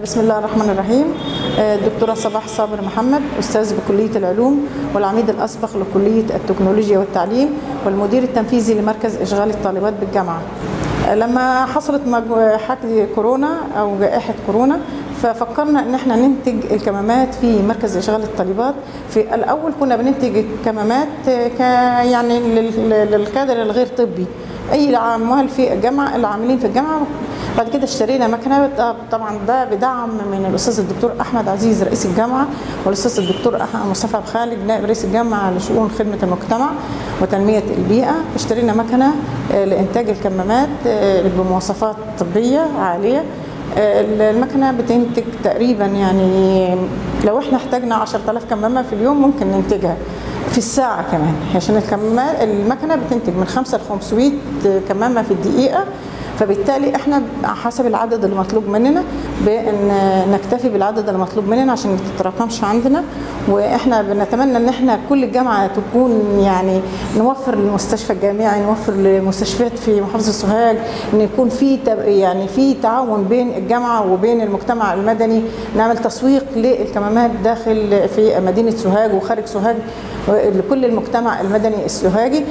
بسم الله الرحمن الرحيم. الدكتورة صباح صابر محمد أستاذ بكلية العلوم والعميد الأسبق لكلية التكنولوجيا والتعليم والمدير التنفيذي لمركز إشغال الطالبات بالجامعة. لما حصلت حكي كورونا أو جائحة كورونا ففكرنا إن إحنا ننتج الكمامات في مركز إشغال الطالبات. في الأول كنا بننتج الكمامات ك يعني للكادر الغير طبي. أي عمال في الجامعة العاملين في الجامعة بعد كده اشترينا مكنة. طبعا ده بدعم من الأستاذ الدكتور أحمد عزيز رئيس الجامعة والأستاذ الدكتور مصطفى خالد نائب رئيس الجامعة لشؤون خدمة المجتمع وتنمية البيئة. اشترينا مكنة لإنتاج الكمامات بمواصفات طبية عالية. المكنة بتنتج تقريبا يعني لو إحنا احتاجنا 10000 كمامة في اليوم ممكن ننتجها في الساعة كمان. عشان الكمامة المكنة بتنتج من 5 ل 500 كمامة في الدقيقة. فبالتالي إحنا حسب العدد المطلوب مننا بإن نكتفي بالعدد المطلوب مننا عشان ما تتراكمش عندنا وإحنا بنتمنى إن إحنا كل الجامعة تكون يعني نوفر للمستشفى الجامعي نوفر لمستشفيات في محافظة سوهاج إن يكون في يعني في تعاون بين الجامعة وبين المجتمع المدني نعمل تسويق للكمامات داخل في مدينة سوهاج وخارج سوهاج لكل المجتمع المدني السوهاجي.